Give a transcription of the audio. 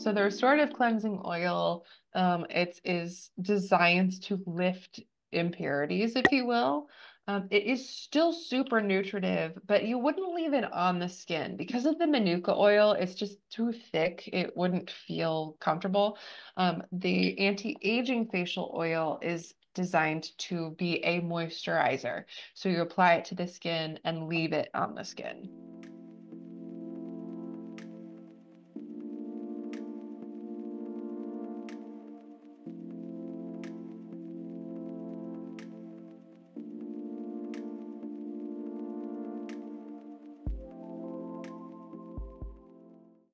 So the restorative cleansing oil, um, it is designed to lift impurities, if you will. Um, it is still super nutritive, but you wouldn't leave it on the skin because of the manuka oil. It's just too thick. It wouldn't feel comfortable. Um, the anti-aging facial oil is designed to be a moisturizer. So you apply it to the skin and leave it on the skin.